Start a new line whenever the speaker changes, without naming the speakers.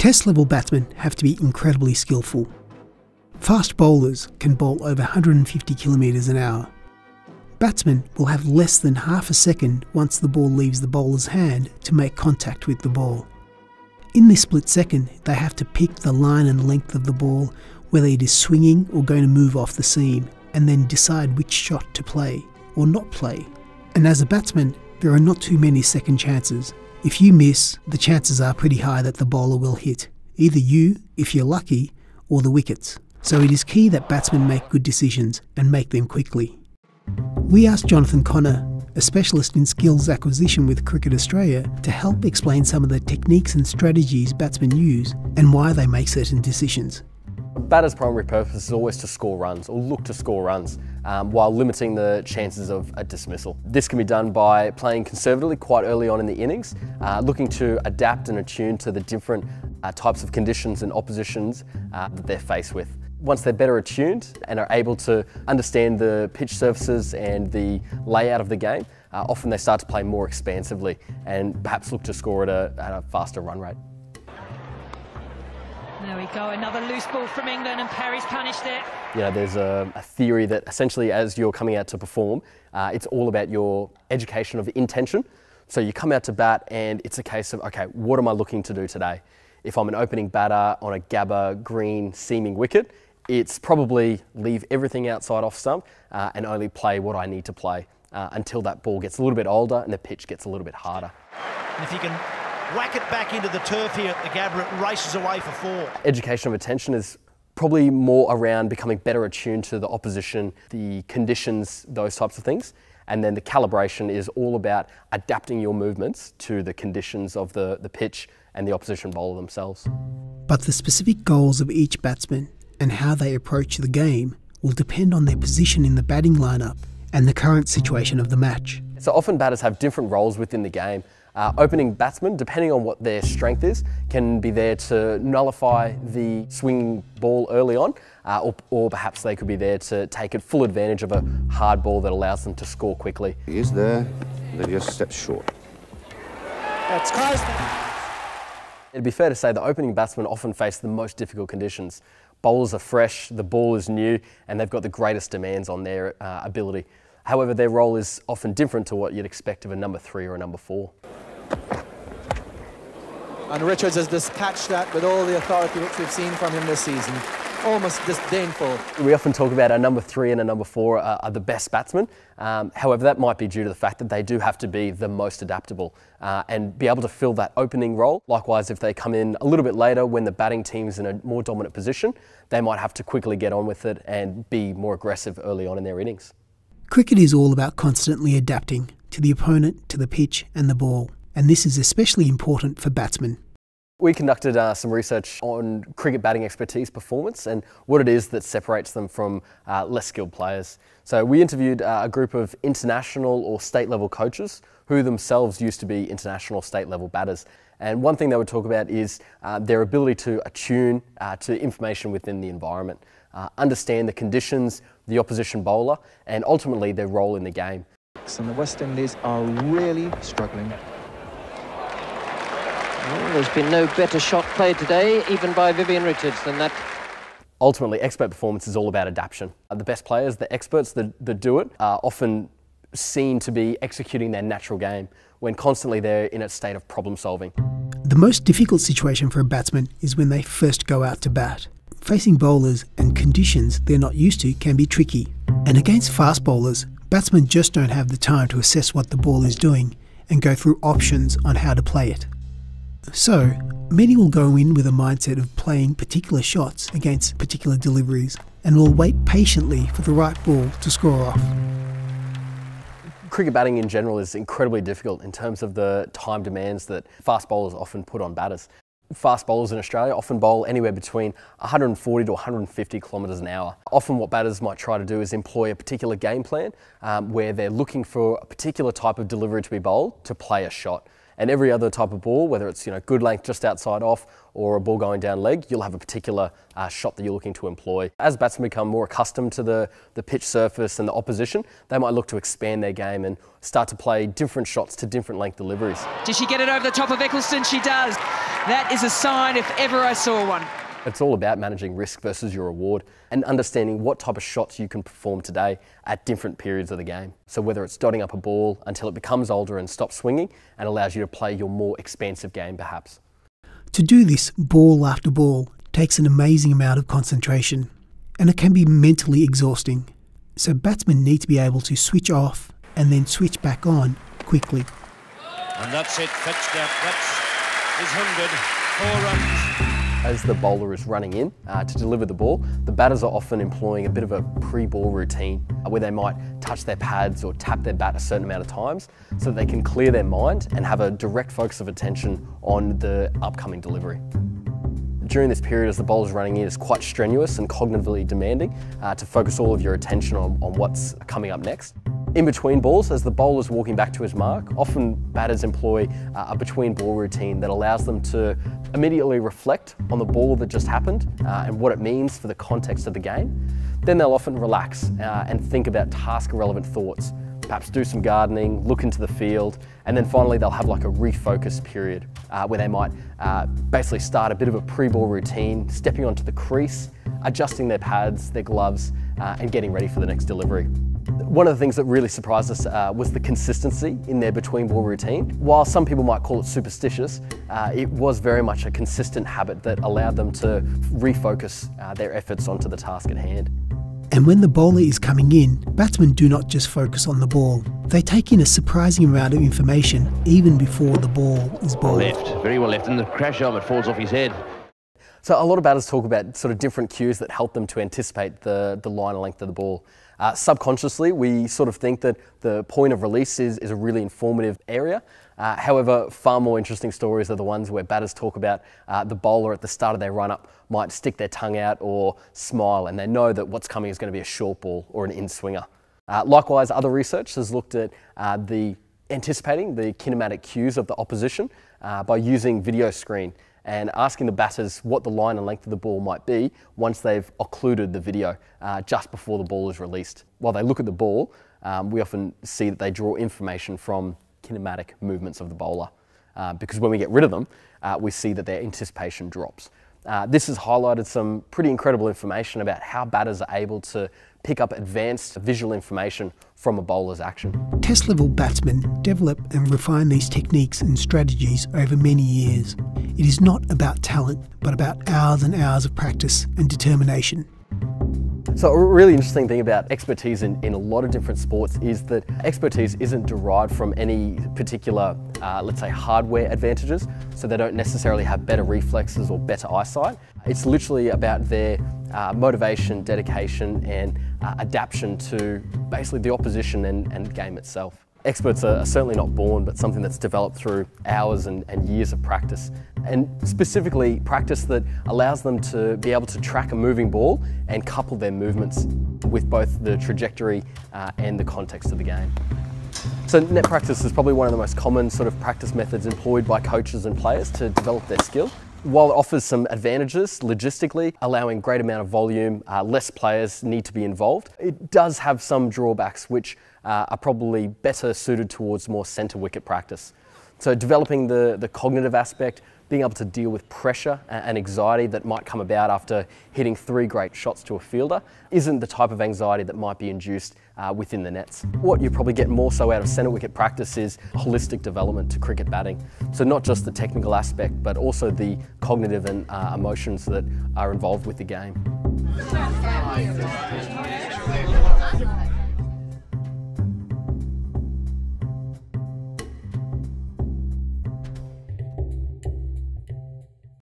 Test level batsmen have to be incredibly skillful. Fast bowlers can bowl over 150 kilometres an hour. Batsmen will have less than half a second once the ball leaves the bowler's hand to make contact with the ball. In this split second, they have to pick the line and length of the ball, whether it is swinging or going to move off the seam, and then decide which shot to play or not play. And as a batsman, there are not too many second chances. If you miss, the chances are pretty high that the bowler will hit, either you, if you're lucky, or the wickets. So it is key that batsmen make good decisions and make them quickly. We asked Jonathan Connor, a specialist in skills acquisition with Cricket Australia, to help explain some of the techniques and strategies batsmen use and why they make certain decisions.
Batter's primary purpose is always to score runs or look to score runs um, while limiting the chances of a dismissal. This can be done by playing conservatively quite early on in the innings, uh, looking to adapt and attune to the different uh, types of conditions and oppositions uh, that they're faced with. Once they're better attuned and are able to understand the pitch surfaces and the layout of the game, uh, often they start to play more expansively and perhaps look to score at a, at a faster run rate.
There we go, another loose ball from England and Perry's punished it.
You know, there's a, a theory that essentially as you're coming out to perform, uh, it's all about your education of intention. So you come out to bat and it's a case of, okay, what am I looking to do today? If I'm an opening batter on a Gabba green seaming wicket, it's probably leave everything outside off stump uh, and only play what I need to play uh, until that ball gets a little bit older and the pitch gets a little bit harder.
And if you can whack it back into the turf here at the Gabba, it races away for four.
Education of attention is probably more around becoming better attuned to the opposition, the conditions, those types of things. And then the calibration is all about adapting your movements to the conditions of the, the pitch and the opposition bowler themselves.
But the specific goals of each batsman and how they approach the game will depend on their position in the batting lineup and the current situation of the match.
So often batters have different roles within the game. Uh, opening batsmen, depending on what their strength is, can be there to nullify the swinging ball early on, uh, or, or, perhaps they could be there to take full advantage of a hard ball that allows them to score quickly.
He is there, but he just steps short.
That's It'd be fair to say the opening batsmen often face the most difficult conditions. Bowlers are fresh, the ball is new, and they've got the greatest demands on their uh, ability. However, their role is often different to what you'd expect of a number three or a number four.
And Richards has dispatched that with all the authority which we've seen from him this season. Almost disdainful.
We often talk about a number three and a number four are, are the best batsmen. Um, however, that might be due to the fact that they do have to be the most adaptable uh, and be able to fill that opening role. Likewise, if they come in a little bit later when the batting team's in a more dominant position, they might have to quickly get on with it and be more aggressive early on in their innings.
Cricket is all about constantly adapting to the opponent, to the pitch, and the ball, and this is especially important for batsmen.
We conducted uh, some research on cricket batting expertise performance and what it is that separates them from uh, less skilled players. So we interviewed uh, a group of international or state level coaches who themselves used to be international state level batters. And one thing they would talk about is uh, their ability to attune uh, to information within the environment uh, understand the conditions, the opposition bowler, and ultimately their role in the game.
And the West Indies are really struggling.
Well, there's been no better shot played today, even by Vivian Richards, than that.
Ultimately, expert performance is all about adaptation. Uh, the best players, the experts that, that do it, are often seen to be executing their natural game when constantly they're in a state of problem solving.
The most difficult situation for a batsman is when they first go out to bat. Facing bowlers and conditions they're not used to can be tricky. And against fast bowlers, batsmen just don't have the time to assess what the ball is doing and go through options on how to play it. So, many will go in with a mindset of playing particular shots against particular deliveries and will wait patiently for the right ball to score off.
Cricket batting in general is incredibly difficult in terms of the time demands that fast bowlers often put on batters fast bowlers in Australia often bowl anywhere between 140 to 150 kilometres an hour. Often what batters might try to do is employ a particular game plan um, where they're looking for a particular type of delivery to be bowled to play a shot. And every other type of ball, whether it's you know good length just outside off or a ball going down leg, you'll have a particular uh, shot that you're looking to employ. As batsmen become more accustomed to the, the pitch surface and the opposition, they might look to expand their game and start to play different shots to different length deliveries.
Does she get it over the top of Ecclestone? She does. That is a sign if ever I saw one.
It's all about managing risk versus your reward and understanding what type of shots you can perform today at different periods of the game. So whether it's dotting up a ball until it becomes older and stops swinging and allows you to play your more expansive game perhaps.
To do this ball after ball takes an amazing amount of concentration and it can be mentally exhausting. So batsmen need to be able to switch off and then switch back on quickly.
And that's it, fetched out. That's his 100, four runs.
As the bowler is running in uh, to deliver the ball, the batters are often employing a bit of a pre-ball routine uh, where they might touch their pads or tap their bat a certain amount of times so that they can clear their mind and have a direct focus of attention on the upcoming delivery during this period as the bowler's running in is quite strenuous and cognitively demanding uh, to focus all of your attention on, on what's coming up next. In between balls, as the bowler's walking back to his mark, often batters employ uh, a between ball routine that allows them to immediately reflect on the ball that just happened uh, and what it means for the context of the game. Then they'll often relax uh, and think about task relevant thoughts perhaps do some gardening, look into the field, and then finally they'll have like a refocus period uh, where they might uh, basically start a bit of a pre-ball routine, stepping onto the crease, adjusting their pads, their gloves, uh, and getting ready for the next delivery. One of the things that really surprised us uh, was the consistency in their between ball routine. While some people might call it superstitious, uh, it was very much a consistent habit that allowed them to refocus uh, their efforts onto the task at hand.
And when the bowler is coming in, batsmen do not just focus on the ball. They take in a surprising amount of information even before the ball is bowled.
Left, very well left, and the crash helmet falls off his head.
So a lot of batters talk about sort of different cues that help them to anticipate the, the line and length of the ball. Uh, subconsciously, we sort of think that the point of release is, is a really informative area. Uh, however, far more interesting stories are the ones where batters talk about uh, the bowler at the start of their run up might stick their tongue out or smile, and they know that what's coming is going to be a short ball or an in swinger. Uh, likewise, other research has looked at uh, the anticipating the kinematic cues of the opposition uh, by using video screen and asking the batters what the line and length of the ball might be once they've occluded the video uh, just before the ball is released. While they look at the ball, um, we often see that they draw information from kinematic movements of the bowler. Uh, because when we get rid of them, uh, we see that their anticipation drops. Uh, this has highlighted some pretty incredible information about how batters are able to pick up advanced visual information from a bowler's action.
Test level batsmen develop and refine these techniques and strategies over many years. It is not about talent, but about hours and hours of practice and determination.
So a really interesting thing about expertise in, in a lot of different sports is that expertise isn't derived from any particular, uh, let's say, hardware advantages. So they don't necessarily have better reflexes or better eyesight. It's literally about their uh, motivation, dedication and uh, adaptation to basically the opposition and, and game itself. Experts are certainly not born, but something that's developed through hours and, and, years of practice. And specifically, practice that allows them to be able to track a moving ball and couple their movements with both the trajectory uh, and the context of the game. So net practice is probably one of the most common sort of practice methods employed by coaches and players to develop their skill. While it offers some advantages logistically, allowing great amount of volume, uh, less players need to be involved, it does have some drawbacks which uh, are probably better suited towards more centre wicket practice. So developing the, the cognitive aspect, being able to deal with pressure and anxiety that might come about after hitting three great shots to a fielder isn't the type of anxiety that might be induced uh, within the nets. What you probably get more so out of centre wicket practice is holistic development to cricket batting. So not just the technical aspect, but also the cognitive and uh, emotions that are involved with the game.